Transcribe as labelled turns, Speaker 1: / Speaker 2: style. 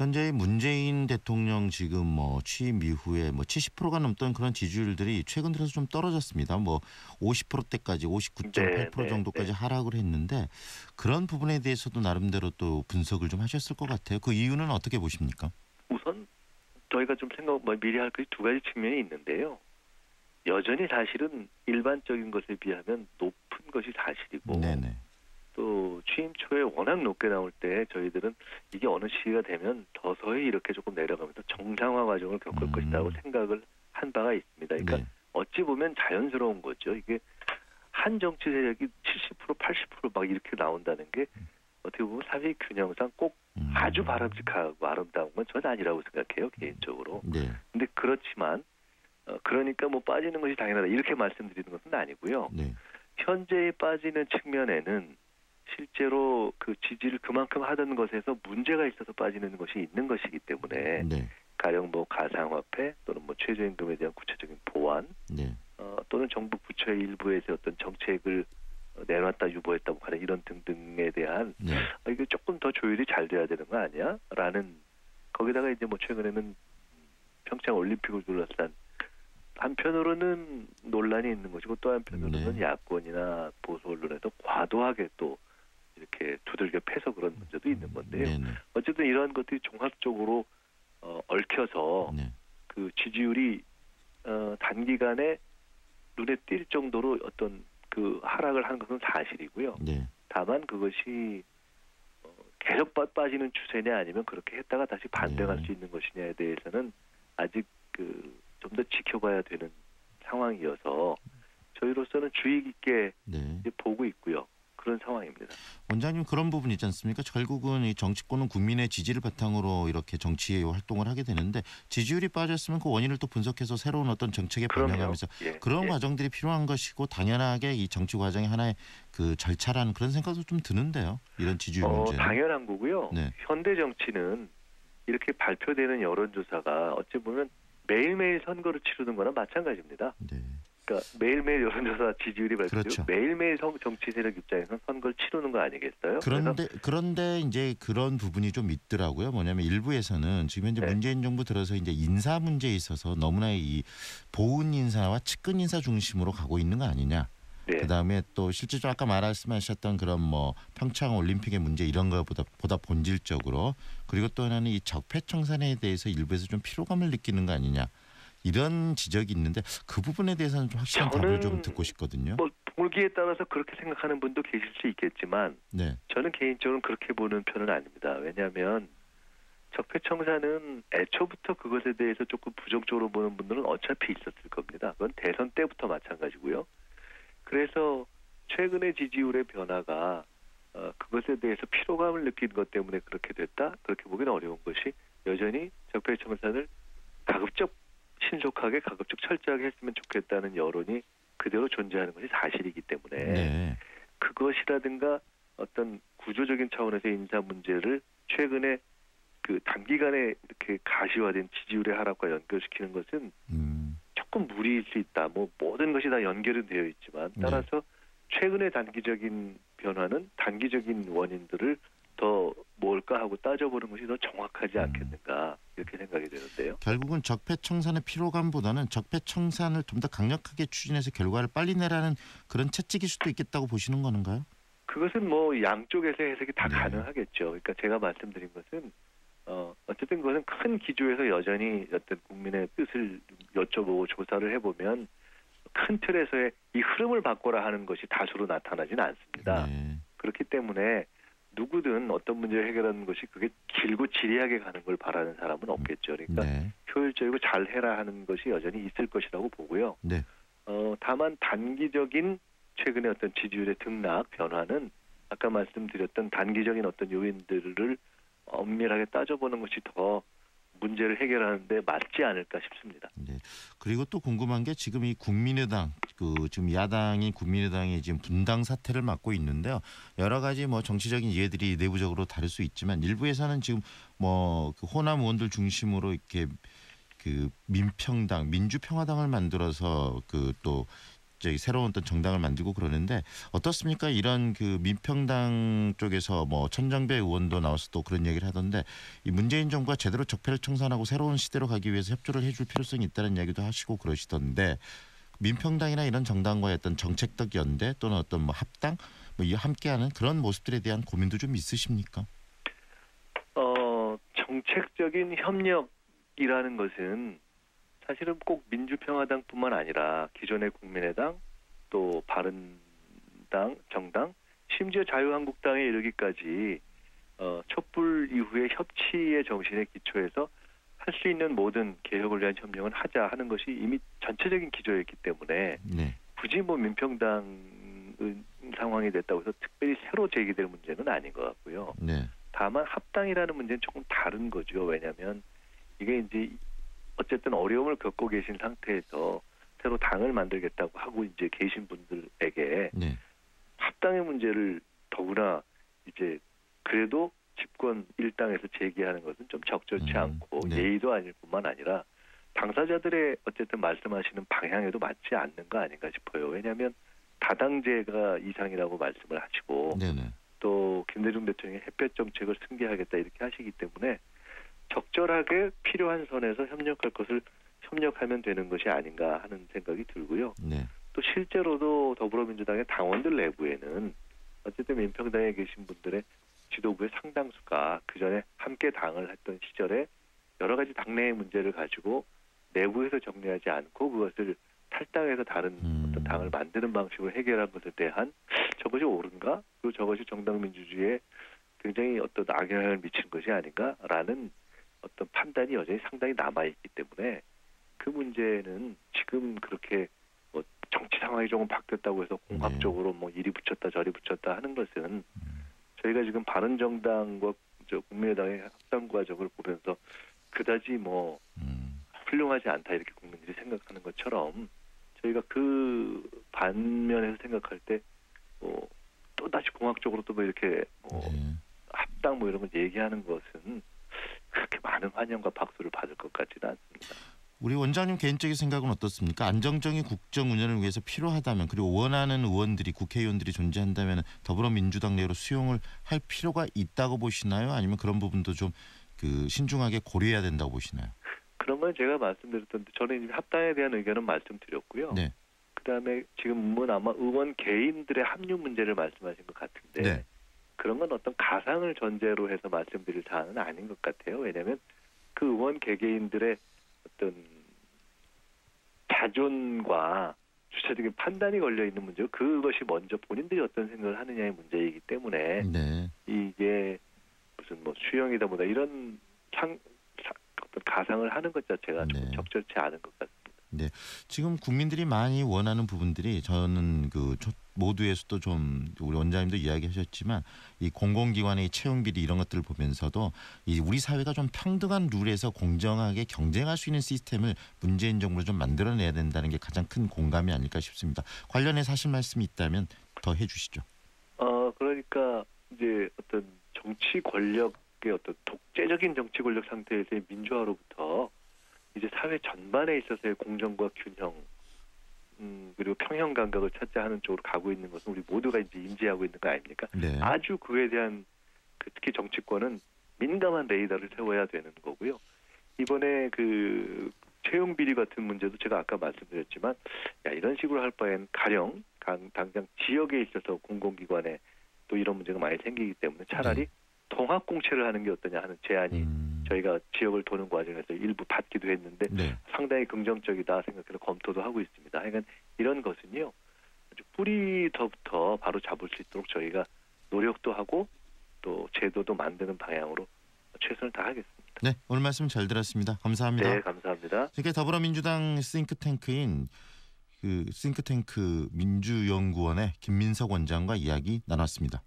Speaker 1: 현재 문재인 대통령 지금 뭐 취임 이후에 뭐 70%가 넘던 그런 지지율들이 최근 들어서 좀 떨어졌습니다. 뭐 50%대까지 59.8%
Speaker 2: 네,
Speaker 1: 정도까지
Speaker 2: 네.
Speaker 1: 하락을 했는데 그런 부분에 대해서도 나름대로 또 분석을 좀 하셨을 것 같아요. 그 이유는 어떻게 보십니까?
Speaker 2: 우선 저희가 좀 생각 뭐 미리 할 것이 두 가지 측면이 있는데요. 여전히 사실은 일반적인 것에 비하면 높은 것이 사실이고
Speaker 1: 네네.
Speaker 2: 또 취임 초에 워낙 높게 나올 때 저희들은 이게 어느 시기가 되면 서서히 이렇게 조금 내려가면서 정상화 과정을 겪을
Speaker 1: 음.
Speaker 2: 것이라고 생각을 한 바가 있습니다. 그러니까
Speaker 1: 네.
Speaker 2: 어찌 보면 자연스러운 거죠. 이게 한 정치 세력이 70% 80%막 이렇게 나온다는 게 어떻게 보면 사회 균형상 꼭
Speaker 1: 음.
Speaker 2: 아주 바람직하고 아름다운 건전 아니라고 생각해요 개인적으로.
Speaker 1: 네.
Speaker 2: 근데 그렇지만 어, 그러니까 뭐 빠지는 것이 당연하다 이렇게 말씀드리는 것은 아니고요.
Speaker 1: 네.
Speaker 2: 현재에 빠지는 측면에는 실제로 그 지지를 그만큼 하던 것에서 문제가 있어서 빠지는 것이 있는 것이기 때문에
Speaker 1: 네.
Speaker 2: 가령 뭐 가상화폐 또는 뭐 최저임금에 대한 구체적인 보완
Speaker 1: 네.
Speaker 2: 어, 또는 정부 부처의 일부에서 어떤 정책을 어, 내놨다 유보했다 뭐 하는 이런 등등에 대한
Speaker 1: 네.
Speaker 2: 아, 이거 조금 더 조율이 잘 돼야 되는 거 아니야? 라는 거기다가 이제 뭐 최근에는 평창 올림픽을 둘러싼 한편으로는 논란이 있는 것이고 또 한편으로는
Speaker 1: 네.
Speaker 2: 야권이나 보수 언론에서 과도하게 또 이렇게 두들겨 패서 그런 문제도 있는 건데요.
Speaker 1: 네. 네.
Speaker 2: 어쨌든 이러한 것들이 종합적으로 어, 얽혀서
Speaker 1: 네.
Speaker 2: 그 지지율이 어, 단기간에 눈에 띌 정도로 어떤 그 하락을 한 것은 사실이고요.
Speaker 1: 네.
Speaker 2: 다만 그것이 어, 계속 빠- 빠지는 추세냐 아니면 그렇게 했다가 다시 반등할
Speaker 1: 네.
Speaker 2: 수 있는 것이냐에 대해서는 아직 그 좀 더 지켜봐야 되는 상황이어서 저희로서는 주의 깊게
Speaker 1: 네.
Speaker 2: 보고 있고요. 그런 상황입니다.
Speaker 1: 원장님 그런 부분 있지 않습니까? 결국은 이 정치권은 국민의 지지를 바탕으로 이렇게 정치 활동을 하게 되는데 지지율이 빠졌으면 그 원인을 또 분석해서 새로운 어떤 정책에. 반영하면서
Speaker 2: 예,
Speaker 1: 그런
Speaker 2: 예.
Speaker 1: 과정들이 필요한 것이고 당연하게 이 정치 과정의 하나의 그 절차라는 그런 생각도 좀 드는데요. 이런 지지율
Speaker 2: 어,
Speaker 1: 문제.
Speaker 2: 당연한 거고요.
Speaker 1: 네.
Speaker 2: 현대 정치는 이렇게 발표되는 여론조사가 어찌 보면 매일매일 선거를 치르는 거나 마찬가지입니다.
Speaker 1: 네.
Speaker 2: 그러니까 매일매일 여론조사 지지율이 발표되고
Speaker 1: 그렇죠.
Speaker 2: 매일매일 성- 정치 세력 입장에서는 선거를 치르는 거 아니겠어요?
Speaker 1: 그런데 그런데 이제 그런 부분이 좀 있더라고요. 뭐냐면 일부에서는 지금 현재
Speaker 2: 네.
Speaker 1: 문재인 정부 들어서 이제 인사 문제에 있어서 너무나 이 보훈 인사와 측근 인사 중심으로 가고 있는 거 아니냐.
Speaker 2: 네.
Speaker 1: 그다음에 또 실제로 아까 말씀하셨던 그런 뭐 평창 올림픽의 문제 이런 거보다 보다 본질적으로 그리고 또 하나는 이 적폐 청산에 대해서 일부에서 좀 피로감을 느끼는 거 아니냐 이런 지적이 있는데 그 부분에 대해서는 좀 확실한 답을 좀 듣고 싶거든요.
Speaker 2: 뭐 보기에 따라서 그렇게 생각하는 분도 계실 수 있겠지만
Speaker 1: 네,
Speaker 2: 저는 개인적으로는 그렇게 보는 편은 아닙니다. 왜냐하면 적폐청산은 애초부터 그것에 대해서 조금 부정적으로 보는 분들은 어차피 있었을 겁니다. 그건 대선 때부터 마찬가지고요. 그래서 최근의 지지율의 변화가 어, 그것에 대해서 피로감을 느낀 것 때문에 그렇게 됐다 그렇게 보기는 어려운 것이 여전히 적폐청산을 신속하게 가급적 철저하게 했으면 좋겠다는 여론이 그대로 존재하는 것이 사실이기 때문에
Speaker 1: 네,
Speaker 2: 그것이라든가 어떤 구조적인 차원에서의 인사 문제를 최근에 그 단기간에 이렇게 가시화된 지지율의 하락과 연결시키는 것은
Speaker 1: 음,
Speaker 2: 조금 무리일 수 있다. 뭐 모든 것이 다 연결은 되어 있지만
Speaker 1: 네.
Speaker 2: 따라서 최근의 단기적인 변화는 단기적인 원인들을 더 뭘까 하고 따져보는 것이 더 정확하지
Speaker 1: 음.
Speaker 2: 않겠는가 이렇게 생각이 되는데요.
Speaker 1: 결국은 적폐 청산의 피로감보다는 적폐 청산을 좀 더 강력하게 추진해서 결과를 빨리 내라는 그런 채찍일 수도 있겠다고 보시는 거는가요?
Speaker 2: 그것은 뭐 양쪽에서 해석이 다
Speaker 1: 네.
Speaker 2: 가능하겠죠. 그러니까 제가 말씀드린 것은 어 어쨌든 그것은 큰 기조에서 여전히 어떤 국민의 뜻을 여쭤보고 조사를 해보면 큰 틀에서의 이 흐름을 바꿔라 하는 것이 다수로 나타나지는 않습니다.
Speaker 1: 네.
Speaker 2: 그렇기 때문에 누구든 어떤 문제를 해결하는 것이 그게 길고 지리하게 가는 걸 바라는 사람은 없겠죠. 그러니까
Speaker 1: 네.
Speaker 2: 효율적이고 잘 해라 하는 것이 여전히 있을 것이라고 보고요.
Speaker 1: 네.
Speaker 2: 어, 다만 단기적인 최근의 어떤 지지율의 등락 변화는 아까 말씀드렸던 단기적인 어떤 요인들을 엄밀하게 따져보는 것이 더 문제를 해결하는데 맞지 않을까 싶습니다.
Speaker 1: 네. 그리고 또 궁금한 게 지금 이 국민의당 그 지금 야당인 국민의당이 지금 분당 사태를 맡고 있는데요. 여러 가지 뭐 정치적인 이해들이 내부적으로 다를 수 있지만 일부에서는 지금 뭐 그 호남 의원들 중심으로 이렇게 그 민평당 민주평화당을 만들어서 그 또 저기 새로운 어떤 정당을 만들고 그러는데 어떻습니까? 이런 그 민평당 쪽에서 뭐 천정배 의원도 나와서 또 그런 얘기를 하던데 이 문재인 정부가 제대로 적폐를 청산하고 새로운 시대로 가기 위해서 협조를 해줄 필요성이 있다는 이야기도 하시고 그러시던데 민평당이나 이런 정당과의 어떤 정책적 연대 또는 어떤 뭐 합당 뭐 이 함께하는 그런 모습들에 대한 고민도 좀 있으십니까?
Speaker 2: 어, 정책적인 협력이라는 것은 사실은 꼭 민주평화당뿐만 아니라 기존의 국민의당 또 바른당, 정당, 심지어 자유한국당에 이르기까지 어, 촛불 이후의 협치의 정신에 기초해서 할 수 있는 모든 개혁을 위한 협력은 하자 하는 것이 이미 전체적인 기조였기 때문에
Speaker 1: 네.
Speaker 2: 굳이 뭐 민평당 상황이 됐다고 해서 특별히 새로 제기될 문제는 아닌 것 같고요.
Speaker 1: 네.
Speaker 2: 다만 합당이라는 문제는 조금 다른 거죠. 왜냐하면 이게 이제 어쨌든 어려움을 겪고 계신 상태에서 새로 당을 만들겠다고 하고 이제 계신 분들에게
Speaker 1: 네.
Speaker 2: 합당의 문제를 더구나 이제 그래도 집권 일당에서 제기하는 것은 좀 적절치
Speaker 1: 음,
Speaker 2: 않고
Speaker 1: 네.
Speaker 2: 예의도 아닐 뿐만 아니라 당사자들의 어쨌든 말씀하시는 방향에도 맞지 않는 거 아닌가 싶어요. 왜냐하면 다당제가 이상이라고 말씀을 하시고
Speaker 1: 네, 네.
Speaker 2: 또 김대중 대통령이 햇볕 정책을 승계하겠다 이렇게 하시기 때문에 적절하게 필요한 선에서 협력할 것을 협력하면 되는 것이 아닌가 하는 생각이 들고요.
Speaker 1: 네.
Speaker 2: 또 실제로도 더불어민주당의 당원들 내부에는 어쨌든 민평당에 계신 분들의 지도부의 상당수가 그 전에 함께 당을 했던 시절에 여러 가지 당내의 문제를 가지고 내부에서 정리하지 않고 그것을 탈당해서 다른
Speaker 1: 음.
Speaker 2: 어떤 당을 만드는 방식으로 해결한 것에 대한 저것이 옳은가? 그리고 저것이 정당 민주주의에 굉장히 어떤 악영향을 미친 것이 아닌가라는 어떤 판단이 여전히 상당히 남아 있기 때문에 그 문제는 지금 그렇게 뭐 정치 상황이 조금 바뀌었다고 해서 공합적으로 뭐 이리 붙였다 저리 붙였다 하는 것은 저희가 지금 바른 정당과 저 국민의당의 합당 과정을 보면서 그다지 뭐
Speaker 1: 음.
Speaker 2: 훌륭하지 않다 이렇게 국민들이 생각하는 것처럼 저희가 그 반면에서 생각할 때 뭐, 또 다시 공학적으로 또 뭐 이렇게 뭐
Speaker 1: 네.
Speaker 2: 합당 뭐 이런 걸 얘기하는 것은 많은 환영과 박수를 받을 것 같지는 않습니다.
Speaker 1: 우리 원장님 개인적인 생각은 어떻습니까? 안정적인 국정 운영을 위해서 필요하다면 그리고 원하는 의원들이 국회의원들이 존재한다면 더불어민주당 내로 수용을 할 필요가 있다고 보시나요? 아니면 그런 부분도 좀 그 신중하게 고려해야 된다고 보시나요?
Speaker 2: 그러면 제가 말씀드렸던 저는 합당에 대한 의견은 말씀드렸고요.
Speaker 1: 네.
Speaker 2: 그다음에 지금 문 아마 의원 개인들의 합류 문제를 말씀하신 것 같은데
Speaker 1: 네.
Speaker 2: 그런 건 어떤 가상을 전제로 해서 말씀드릴 사안은 아닌 것 같아요. 왜냐하면 그 의원 개개인들의 어떤 자존과 주체적인 판단이 걸려 있는 문제고 그것이 먼저 본인들이 어떤 생각을 하느냐의 문제이기 때문에
Speaker 1: 네.
Speaker 2: 이게 무슨 뭐 수용이다 뭐다 이런 상, 사- 어떤 가상을 하는 것 자체가 좀
Speaker 1: 네.
Speaker 2: 적절치 않은 것 같습니 다.
Speaker 1: 지금 국민들이 많이 원하는 부분들이 저는 그 저- 모두에서도 좀 우리 원장님도 이야기하셨지만 이 공공기관의 채용 비리 이런 것들을 보면서도 이 우리 사회가 좀 평등한 룰에서 공정하게 경쟁할 수 있는 시스템을 문재인 정부로 좀 만들어내야 된다는 게 가장 큰 공감이 아닐까 싶습니다. 관련해 사실 말씀이 있다면 더 해주시죠.
Speaker 2: 어 그러니까 이제 어떤 정치 권력의 어떤 독재적인 정치 권력 상태에서의 민주화로부터 이제 사회 전반에 있어서의 공정과 균형 음, 그리고 평형 감각을 찾자 하는 쪽으로 가고 있는 것은 우리 모두가 이제 인지하고 있는 거 아닙니까?
Speaker 1: 네.
Speaker 2: 아주 그에 대한 그 특히 정치권은 민감한 레이더를 세워야 되는 거고요. 이번에 그 채용 비리 같은 문제도 제가 아까 말씀드렸지만 야 이런 식으로 할 바엔 가령 강- 당장 지역에 있어서 공공기관에 또 이런 문제가 많이 생기기 때문에 차라리 통합 공채를 하는 게 어떠냐 하는 제안이
Speaker 1: 음,
Speaker 2: 저희가 지역을 도는 과정에서 일부 받기도 했는데
Speaker 1: 네.
Speaker 2: 상당히 긍정적이다 생각해서 검토도 하고 있습니다. 하여간 이런 것은요 아주 뿌리부터 바로 잡을 수 있도록 저희가 노력도 하고 또 제도도 만드는 방향으로 최선을 다하겠습니다.
Speaker 1: 네. 오늘 말씀 잘 들었습니다. 감사합니다.
Speaker 2: 네, 감사합니다.
Speaker 1: 이렇게 더불어민주당 싱크탱크인 그 싱크탱크 민주연구원의 김민석 원장과 이야기 나눴습니다.